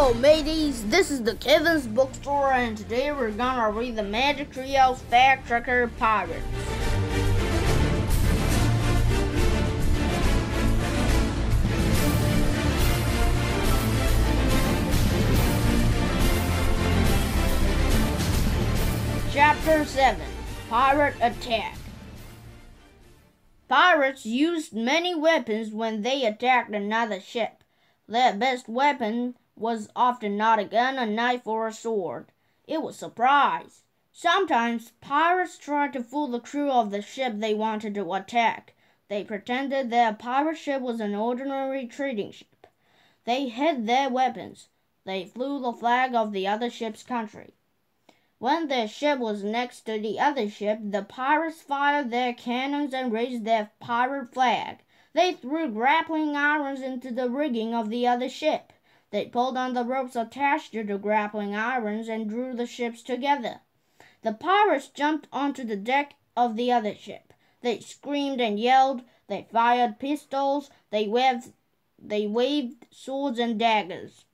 Hello, mateys. This is the Kevin's Bookstore, and today we're gonna read the Magic Tree House Fact Tracker Pirates. Chapter 7 Pirate Attack Pirates used many weapons when they attacked another ship. Their best weapon was often not a gun, a knife, or a sword. It was surprise. Sometimes pirates tried to fool the crew of the ship they wanted to attack. They pretended their pirate ship was an ordinary trading ship. They hid their weapons. They flew the flag of the other ship's country. When their ship was next to the other ship, the pirates fired their cannons and raised their pirate flag. They threw grappling irons into the rigging of the other ship. They pulled on the ropes attached to the grappling irons and drew the ships together. The pirates jumped onto the deck of the other ship. They screamed and yelled. They fired pistols. They waved, they waved swords and daggers.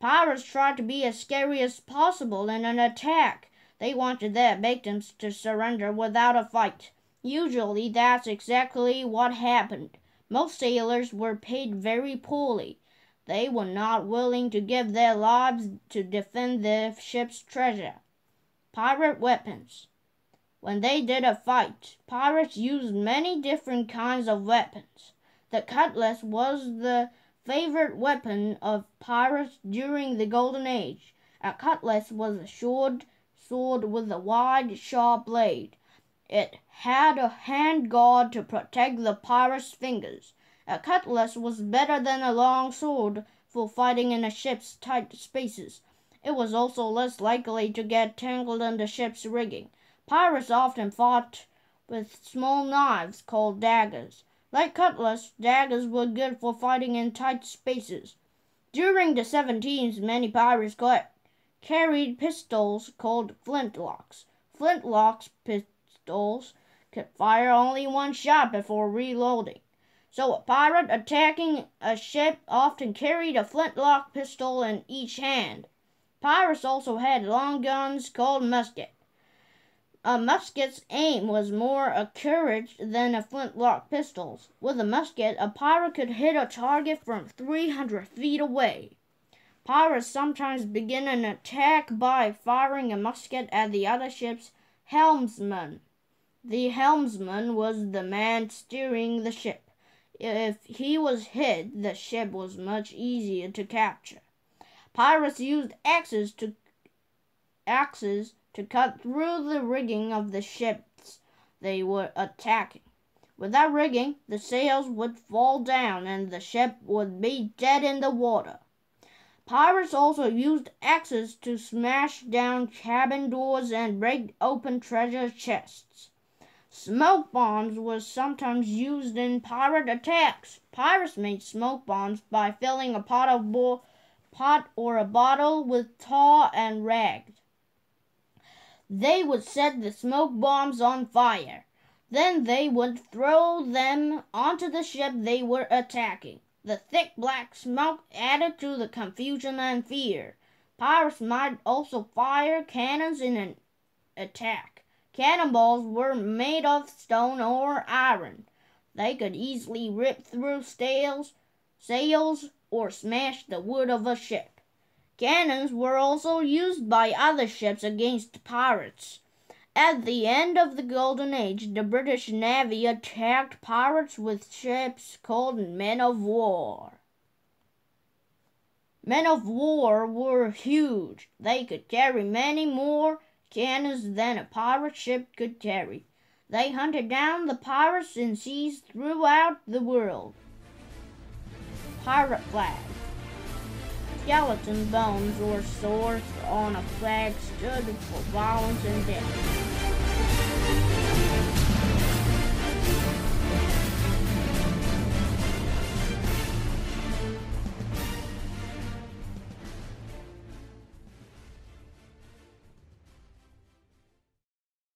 Pirates tried to be as scary as possible in an attack. They wanted their victims to surrender without a fight. Usually that's exactly what happened. Most sailors were paid very poorly. They were not willing to give their lives to defend their ship's treasure. Pirate weapons. When they did a fight, pirates used many different kinds of weapons. The cutlass was the favorite weapon of pirates during the Golden Age. A cutlass was a short sword with a wide, sharp blade. It had a hand guard to protect the pirate's fingers. A cutlass was better than a long sword for fighting in a ship's tight spaces. It was also less likely to get tangled in the ship's rigging. Pirates often fought with small knives called daggers. Like cutlass, daggers were good for fighting in tight spaces. During the seventeens, many pirates carried pistols called flintlocks. Flintlocks pistols could fire only one shot before reloading. So a pirate attacking a ship often carried a flintlock pistol in each hand. Pirates also had long guns called muskets. A musket's aim was more accurate than a flintlock pistol's. With a musket, a pirate could hit a target from 300 feet away. Pirates sometimes begin an attack by firing a musket at the other ship's helmsman. The helmsman was the man steering the ship. If he was hit, the ship was much easier to capture. Pirates used axes to axes to cut through the rigging of the ships they were attacking. Without rigging, the sails would fall down and the ship would be dead in the water. Pirates also used axes to smash down cabin doors and break open treasure chests. Smoke bombs were sometimes used in pirate attacks. Pirates made smoke bombs by filling a pot of pot or a bottle with tar and rags. They would set the smoke bombs on fire. Then they would throw them onto the ship they were attacking. The thick black smoke added to the confusion and fear. Pirates might also fire cannons in an attack. Cannonballs were made of stone or iron. They could easily rip through sails, sails or smash the wood of a ship. Cannons were also used by other ships against pirates. At the end of the Golden Age, the British Navy attacked pirates with ships called men of war. Men of war were huge. They could carry many more Janus then a pirate ship could carry. They hunted down the pirates in seas throughout the world. Pirate flag. Skeleton bones or swords on a flag stood for violence and death.